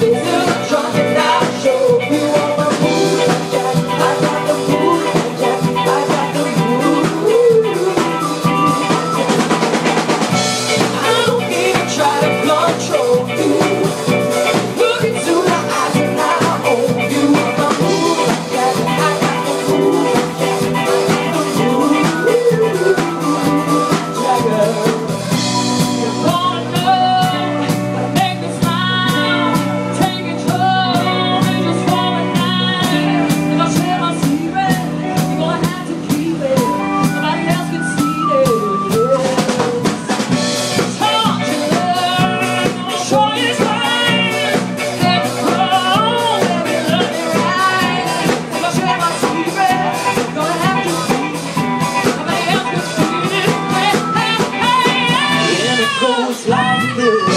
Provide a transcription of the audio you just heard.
Thank you. like this.